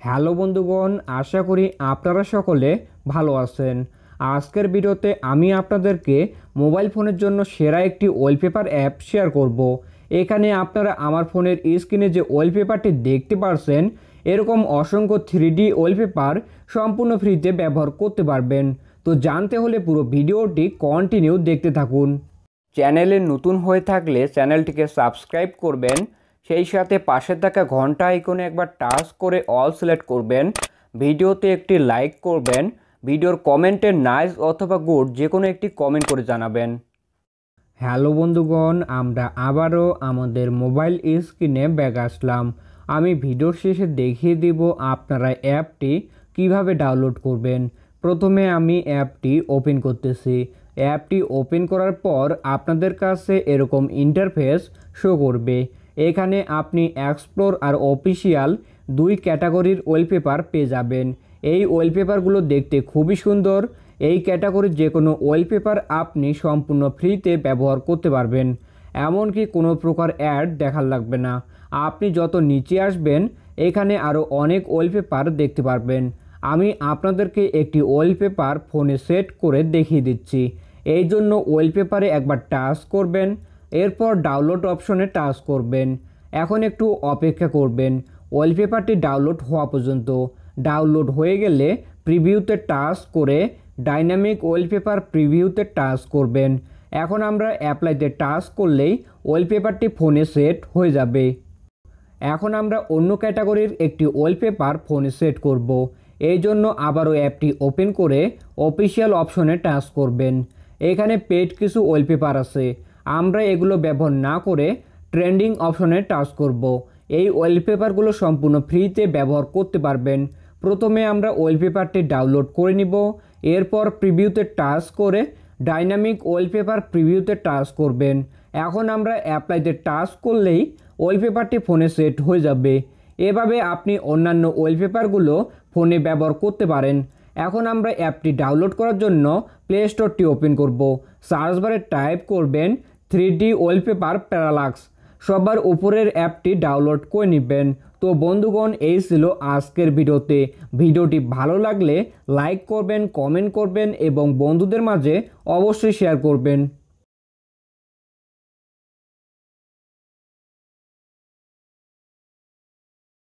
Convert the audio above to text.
Hello বন্ধুগণ, আশা করি আপনারা সকলে ভালো আছেন। আজকের ভিডিওতে আমি আপনাদেরকে মোবাইল ফোনের জন্য সেরা একটি ওয়ালপেপার অ্যাপ শেয়ার করব। এখানে আপনারা আমার ফোনের স্ক্রিনে যে ওয়ালপেপারটি দেখতে পারছেন, এরকম অসংখ্য থ্রি ডি ওয়ালপেপার সম্পূর্ণ ফ্রিতে ব্যবহার করতে পারবেন। তো জানতে হলে পুরো ভিডিওটি কন্টিনিউ দেখতে থাকুন। চ্যানেলে নতুন হয়ে থাকলে চ্যানেলটিকে সাবস্ক্রাইব করবেন সেই সাথে পাশে থাকা ঘণ্টা আইকনে একবার টাচ করে অল সিলেক্ট করবেন। ভিডিওতে একটি লাইক করবেন। ভিডিওর কমেন্টে নাইস অথবা গুড যে কোনো একটি কমেন্ট করে জানাবেন। হ্যালো বন্ধুগণ, আমরা আবারও আমাদের মোবাইল স্ক্রিনে ব্যাগ আসলাম। আমি ভিডিওর শেষে দেখিয়ে দিব আপনারা অ্যাপটি কীভাবে ডাউনলোড করবেন। প্রথমে আমি অ্যাপটি ওপেন করতেছি। অ্যাপটি ওপেন করার পর আপনাদের কাছে এরকম ইন্টারফেস শো করবে। এখানে আপনি এক্সপ্লোর আর অফিসিয়াল দুই ক্যাটাগরির ওয়েলপেপার পেয়ে যাবেন। এই ওয়েলপেপারগুলো দেখতে খুবই সুন্দর। এই ক্যাটাগরির যে কোনো ওয়েলপেপার আপনি সম্পূর্ণ ফ্রিতে ব্যবহার করতে পারবেন। এমনকি কোনো প্রকার অ্যাড দেখার লাগবে না। আপনি যত নিচে আসবেন, এখানে আরও অনেক ওয়েলপেপার দেখতে পারবেন। আমি আপনাদেরকে একটি ওয়েলপেপার ফোনে সেট করে দেখিয়ে দিচ্ছি। এই জন্য ওয়েলপেপারে একবার টাচ করবেন। এরপর ডাউনলোড অপশনে টাচ করবেন। এখন একটু অপেক্ষা করবেন। ওয়ালপেপারটি ডাউনলোড হওয়া পর্যন্ত। ডাউনলোড হয়ে গেলে প্রিভিউতে টাচ করে ডাইনামিক ওয়ালপেপার প্রিভিউতে টাচ করবেন। এখন আমরা অ্যাপ্লাইতে টাচ করলেই ওয়ালপেপারটি ফোনে সেট হয়ে যাবে। এখন আমরা অন্য ক্যাটাগরির একটি ওয়ালপেপার ফোনে সেট করব। এই জন্য আবারও অ্যাপটি ওপেন করে অফিসিয়াল অপশনে টাচ করবেন। এখানে পেড কিছু ওয়ালপেপার আছে। আমরা এগুলো ব্যবহার না করে ট্রেন্ডিং অপশনে টাচ করব। এই ওয়ালপেপারগুলো সম্পূর্ণ ফ্রিতে ব্যবহার করতে পারবেন। প্রথমে আমরা ওয়ালপেপারটি ডাউনলোড করে নিব। এরপর প্রিভিউতে টাচ করে ডাইনামিক ওয়ালপেপার প্রিভিউতে টাচ করবেন। এখন আমরা অ্যাপ্লাইতে টাচ করলেই ওয়ালপেপারটি ফোনে সেট হয়ে যাবে। এভাবে আপনি অন্যান্য ওয়ালপেপারগুলো ফোনে ব্যবহার করতে পারেন। এখন আমরা অ্যাপটি ডাউনলোড করার জন্য প্লে স্টোরটি ওপেন করব। সার্চ বারে টাইপ করবেন থ্রি ডি ওয়ালপেপার প্যারালাক্স সবার উপরের অ্যাপটি ডাউনলোড করে নেবেন। তো বন্ধুগণ, এই ছিল আজকের ভিডিওতে। ভিডিওটি ভালো লাগলে লাইক করবেন কমেন্ট করবেন এবং বন্ধুদের মাঝে অবশ্যই শেয়ার করবেন।